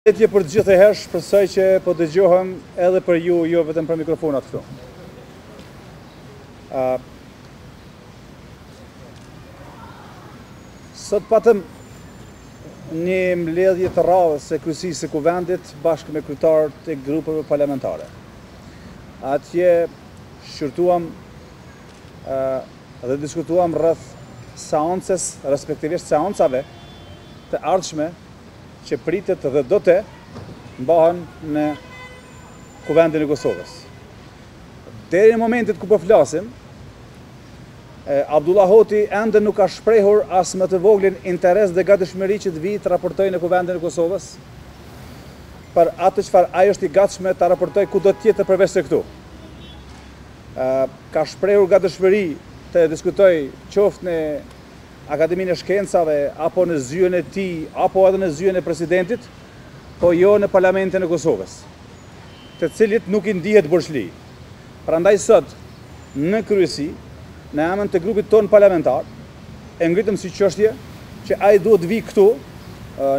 Përshëndetje për të gjithë edhe një herë, shpresoj që po dëgjohem edhe për ju, jo vetëm për mikrofonat këtu. Ë Sot patëm një mbledhje të radhës së kryesisë së kuvendit bashkë me kryetarët e grupeve parlamentare. Atje shqyrtuam ë dhe diskutuam rreth seancës, respektivisht seancave të ardhshme që pritet dhe do të mbahen në Kuvendin e Kosovës. Deri në momentin ku po flasim, Avdullah Hoti ende nuk ka shprehur as më të voglin interes dhe gatishmëri që të vijë të raportojë në Kuvendin e Kosovës për atë çfarë ai është i gatshëm ta raportojë kudo tjetër përveç se këtu. Ka shprehur gatishmëri të diskutojë qoftë në Akademinë e Shkencave, apo në zyen e tij, apo edhe në zyen e Presidentit, po jo në Parlamentin e Kosovës, të cilit nuk i ndihet borxhli. Prandaj sot, në kryesi, në emën të grupit tonë parlamentar, e ngritëm si çështje që ai duhet të vijë këtu,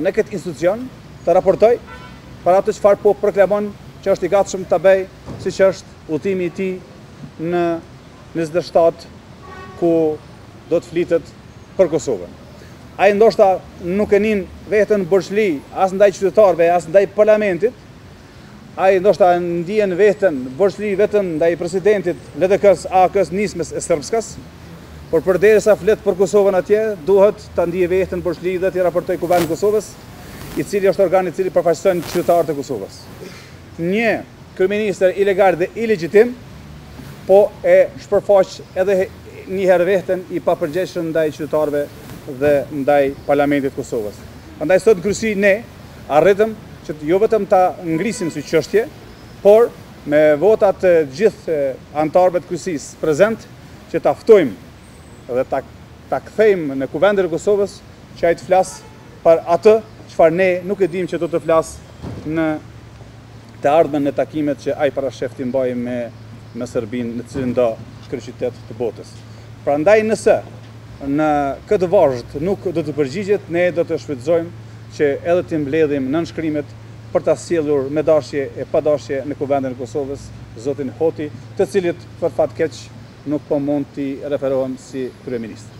në këtë institucion, të raportojë për atë çfarë po proklamon që është i gatshëm ta bëjë, siç është udhëtimi i tij në njëzet e shtatë, ku do të flitet për Kosovën. Ai ndoshta nuk e nin vehten borxhli as ndaj qytetarëve, as ndaj parlamentit. Ai ndoshta ndien vehten borxhli vetëm ndaj presidentit LDK-s, AAK-s, Nismës e Srpskas. Por përderisa flet për Kosovën atje, duhet ta ndijë vehten borxhli dhe t'i raportoj Kuvendit të Kosovës, i cili është organi i cili përfaqëson qytetarët e Kosovës. Një Kryeministër ilegal dhe ilegjitim, po e shpërfaq edhe një herë vehten i papërgjegjshëm ndaj qytetarëve dhe ndaj Parlamentit të Kosovës. Prandaj sot n'Krysi ne arritëm që jo vetëm ta ngrisim si çështje, por me vota të gjithë anëtarëve të Krysisë prezent që ta ftojmë dhe ta ta kthejmë në Kuvendin e Kosovës që ai të flasë për atë çfarë ne nuk e dimë që do të flas në të ardhmen në takimet që ai parashef t'i mbajë me me Serbinë në cilindo kryeqytet të botës. Prandaj nëse në këtë vazhd nuk do të përgjigjet, ne do të shfrytëzojmë që edhe të mbledhim nënshkrimet për ta sjellur me dashje e pa dashje në Kuvendin e Kosovës zotin Hoti, të cilit për fat keq nuk po mund t'i referohem si kryeministër.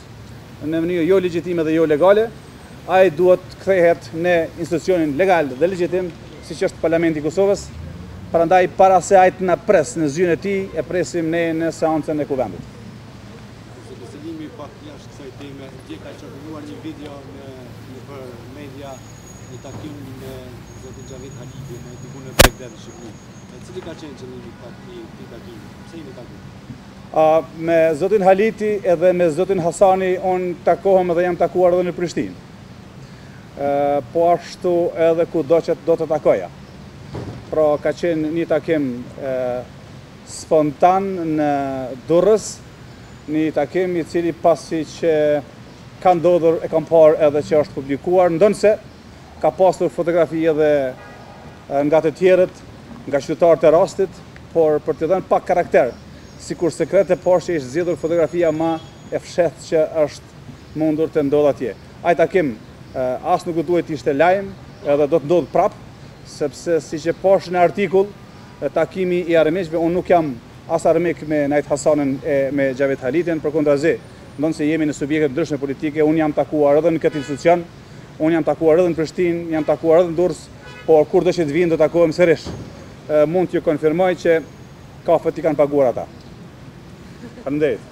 në mënyrë jo legjitime dhe jo legale, ai duhet të kthehet në institucionin legal dhe legjitim, siç është Parlamenti i Kosovës, prandaj para se ai të na pres në zyrën e tij, e presim ne në seancën e Kuvendit. Përshëndetje, pak jashtë kësaj teme, dje ka qarkulluar një video në nëpër media, një takim me zotin Xhavit Halitin, ai diku në bregdet në Shqipëri. Cili ka qenë qëllimi pak i këtij takimi? Pse jeni takuar? A, me zotin Haliti edhe me zotin Hasani unë takohem edhe jam takuar edhe në Prishtinë. E, po ashtu edhe kudo që do ta takoja. Pra ka qenë një takim e, spontan në Durrës, një takim i cili pasi që ka ndodhur e kam parë edhe që është publikuar, ndonëse Ka pasur fotografi edhe nga të tjerët, nga qytetarët e rastit, por për t'i dhënë pak karakter, sikur sekret e pashë që është zgjedhur fotografia më e fshehtë që është mundur të ndodhë atje. Ai takim as nuk do duhej të ishte lajm, edhe do të ndodhë prapë, sepse siç e pashë në artikull, takimi i armiqve, unë nuk jam as armik me Nait Hasanin e me Xhavit Halitin, përkundrazi, ndonëse jemi në subjekte të ndryshme politike, unë jam takuar edhe në këtë institucion, Unë jam takuar edhe në Prishtinë, jam takuar edhe në Durrës, por kurdo që të vijnë do takohem sërish. Mund t'ju konfirmoj që kafet i kanë paguar ata. Faleminderit.